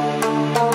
Música